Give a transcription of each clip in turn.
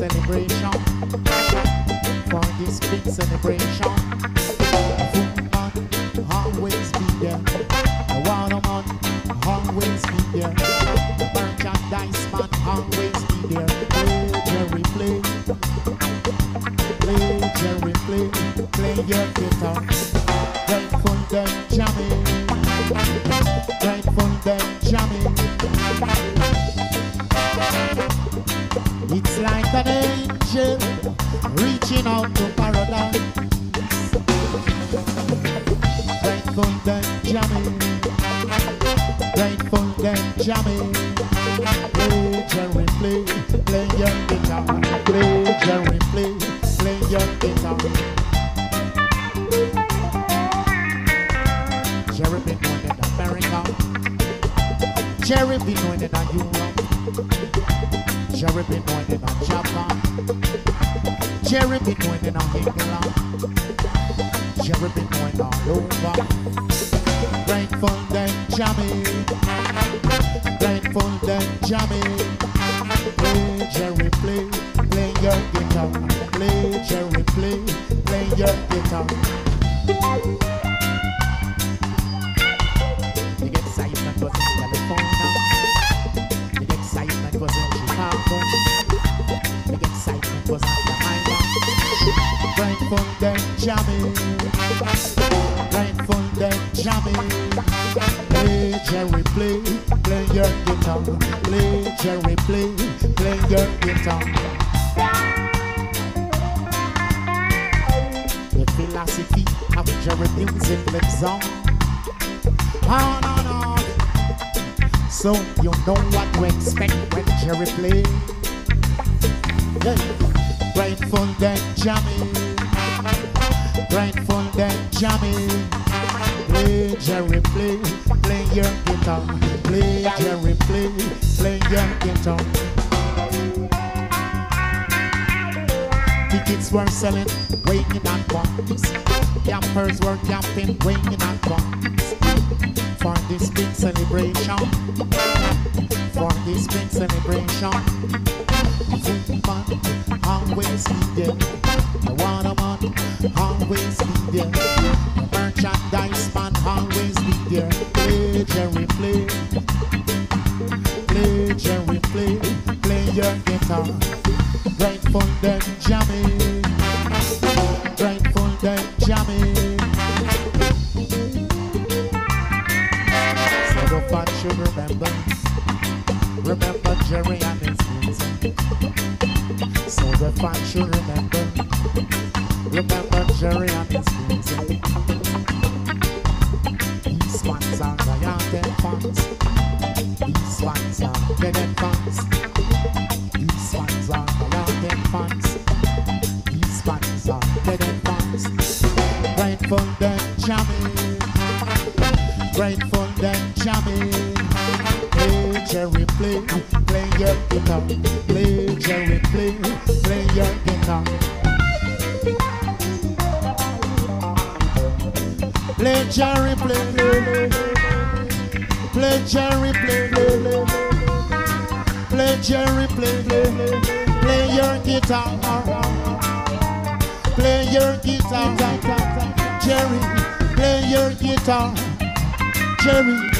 celebration, for this big celebration. Woman, always be there. Water man, always be there. Merchandise man, always be there. It's an angel reaching out to paradise. Grateful dead jamming. Grateful dead jamming. Play Jerry, play, play your guitar. Play Jerry, play, play your guitar. Jerry been going in America. Jerry been going in Europe. Jerry been going in Japan. Jerry been going in England. Jerry been going all over. Grateful dead jamming. Grateful dead jamming. Play Jerry, play, play your guitar. Play Jerry, play, play your guitar. Was. Grateful dead jamming. Grateful dead jamming. Play Jerry, play, play your guitar. Play Jerry, play, play your guitar. The philosophy of Jerry music lives on. On and on. So you know what to expect when Jerry plays. Yeah. Grateful dead jamming. Grateful dead jamming. Play Jerry, play, play your guitar. Play Jerry, play, play your guitar. Tickets were selling, waiting on bombs. Campers were camping, waiting on bombs. For this big celebration, for this big celebration. Woman, always be there. The water man, always be there. The merchandise man, always be there. Play Jerry, play. Play Jerry, play. Play your guitar. Grateful dead jamming. Grateful dead jamming. So the fun should remember. Remember Jerry and his. The fun should remember. Remember Jerry and his music. These fans are gigantic fans. These fans are dead fans. These fans are gigantic fans. These fans are dead fans. Grateful dead jamming. Grateful dead jamming. Jerry, play, play your guitar. Play Jerry, play, play your guitar. Play Jerry, play, play, play Jerry, play, play, play Jerry, play, play, play your guitar. Play your guitar, Jerry, play your guitar. Jerry,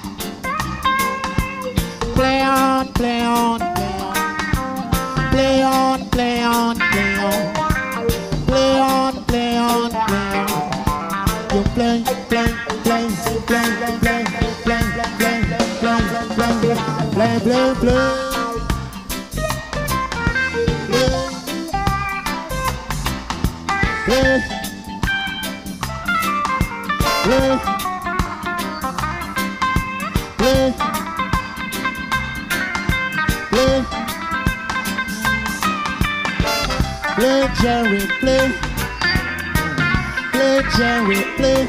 Play on, play on, play on, play on, play on, play on, play on, play on, play on. You play, play, play, play, play, play, play, play, play, play, play, play. Play, play, play, play. Play, Jerry, play. Play, Jerry, play.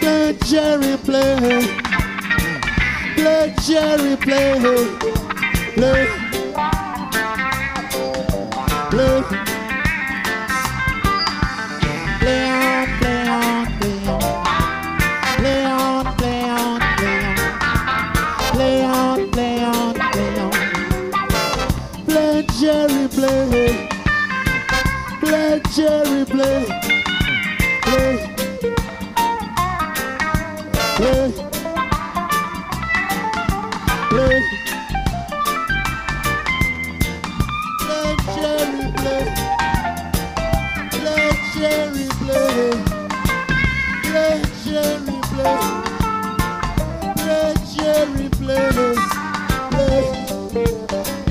Play, Jerry, play. Play, Jerry, play. Play. Play. Play on, play on, play on. Play on, play on, play on. Play on. play, play Jerry play, play, play, play, play Jerry play, play Jerry play, play Jerry play, play Jerry, play, play.